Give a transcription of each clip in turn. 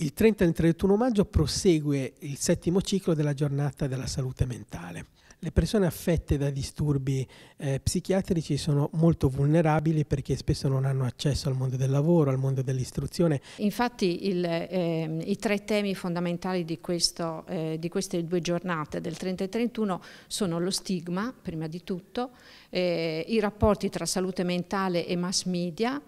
Il 30 e il 31 maggio prosegue il settimo ciclo della giornata della salute mentale. Le persone affette da disturbi eh, psichiatrici sono molto vulnerabili perché spesso non hanno accesso al mondo del lavoro, al mondo dell'istruzione. Infatti il, eh, i tre temi fondamentali di, questo, eh, di, queste due giornate del 30 e 31 sono lo stigma, prima di tutto, eh, i rapporti tra salute mentale e mass media,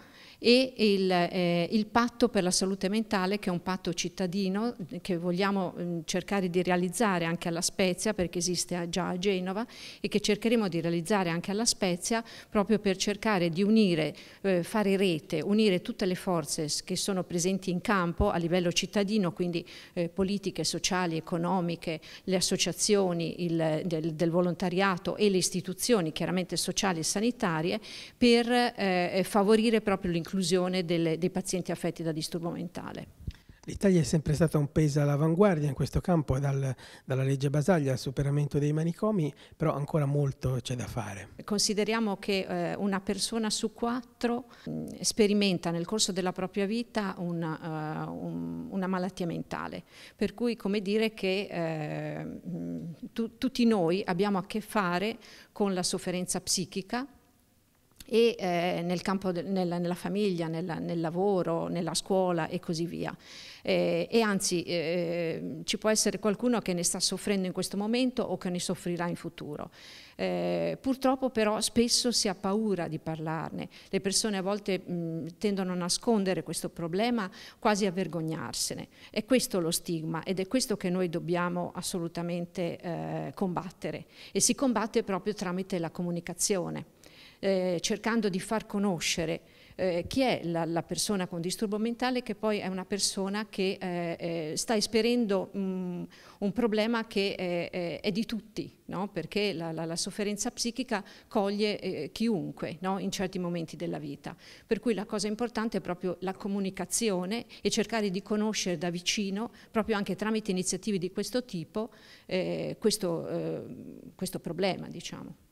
e il, eh, il, patto per la salute mentale che è un patto cittadino che vogliamo mh, mm, cercare di realizzare anche alla Spezia perché esiste già a Genova e che cercheremo di realizzare anche alla Spezia proprio per cercare di unire, eh, fare rete, unire tutte le forze che sono presenti in campo a livello cittadino, quindi eh, politiche, sociali, economiche, le associazioni il, del, del, volontariato e le istituzioni chiaramente sociali e sanitarie per eh, favorire proprio l'inclusione inclusione delle, dei pazienti affetti da disturbo mentale. L'Italia è sempre stata un paese all'avanguardia in questo campo, dal, dalla legge Basaglia al superamento dei manicomi, però ancora molto c'è da fare. Consideriamo che eh, una persona su quattro mh, mm, sperimenta nel corso della propria vita una, uh, un, una malattia mentale, per cui come dire che eh, mh, tu, tutti noi abbiamo a che fare con la sofferenza psichica, e eh, nel campo de, nella, nella, famiglia, nella, nel lavoro, nella scuola e così via. Eh, e anzi eh, ci può essere qualcuno che ne sta soffrendo in questo momento o che ne soffrirà in futuro. Eh, purtroppo però spesso si ha paura di parlarne, le persone a volte mh, tendono a nascondere questo problema, quasi a vergognarsene. È questo lo stigma ed è questo che noi dobbiamo assolutamente eh, combattere e si combatte proprio tramite la comunicazione eh, cercando di far conoscere eh, chi è la, la, persona con disturbo mentale che poi è una persona che eh, eh sta esperendo mh, un problema che è, è di tutti, no? perché la, la, la, sofferenza psichica coglie eh, chiunque no? in certi momenti della vita. Per cui la cosa importante è proprio la comunicazione e cercare di conoscere da vicino, proprio anche tramite iniziative di questo tipo, eh, questo, questo problema. Diciamo.